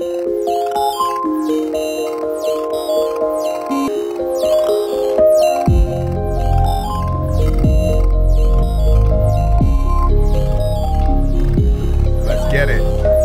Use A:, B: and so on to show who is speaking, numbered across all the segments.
A: Let's get it.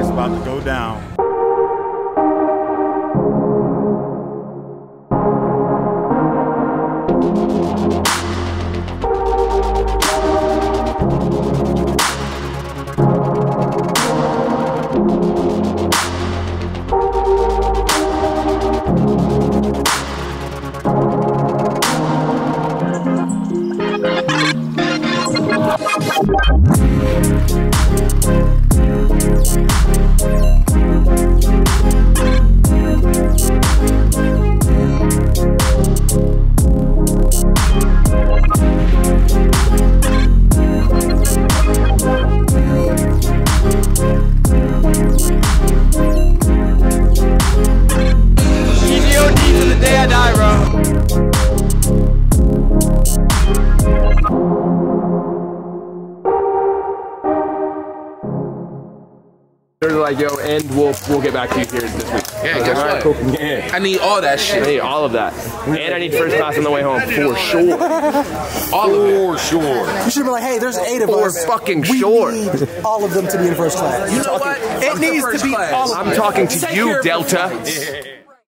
A: It's about to go down.
B: They're like, yo, and we'll we'll get back to you here this week.
C: Yeah,
B: I
C: guess
B: like,
C: what?
B: Cool." Yeah.
C: I need all that shit.
B: I need all of that, and I need first class on the way home for sure.
C: All of it.
B: For sure.
D: You should have been like, hey, there's eight of
B: For
D: us.
B: fucking
D: we
B: sure.
D: need all of them to be in first class.
C: You know what?
D: It needs to be all of
B: I'm talking to
C: Take
B: you,
C: care of your
B: Delta.
C: flights.